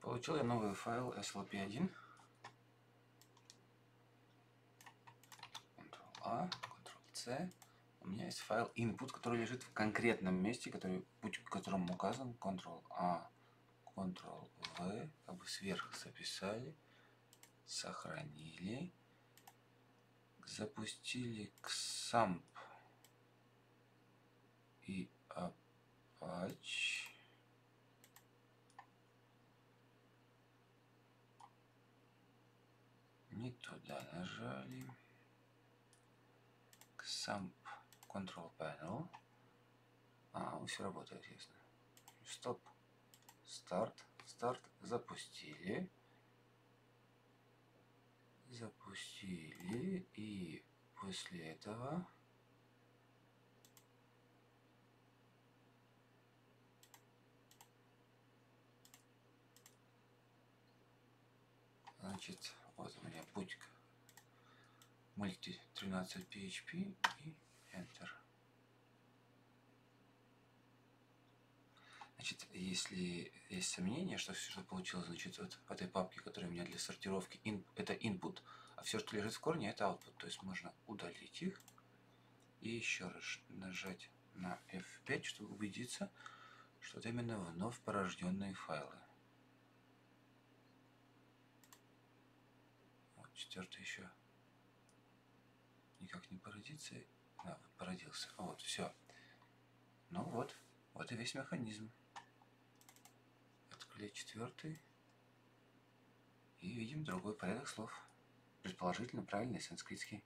Получил я новый файл slp1. Ctrl-A, Ctrl-C. У меня есть файл input, который лежит в конкретном месте, который, путь к которому указан. Ctrl-A, Ctrl-V. Как бы сверху записали. Сохранили. Запустили XAMPP и Apache. Не туда нажали. XAMPP Control Panel. А, все работает, ясно. Стоп. Старт. Старт. Запустили. Запустили. И после этого... Значит, вот у меня путь к мульти 13 PHP и Enter. Значит, если есть сомнение, что все, что получилось, значит, вот в этой папке, которая у меня для сортировки, in, это input, а все, что лежит в корне, это output. То есть можно удалить их и еще раз нажать на F5, чтобы убедиться, что это именно вновь порожденные файлы. Вот четвертый еще никак не породится. Вот породился. Вот, все. Ну вот, вот и весь механизм. Открыли четвертый. И видим другой порядок слов. Предположительно правильный санскритский.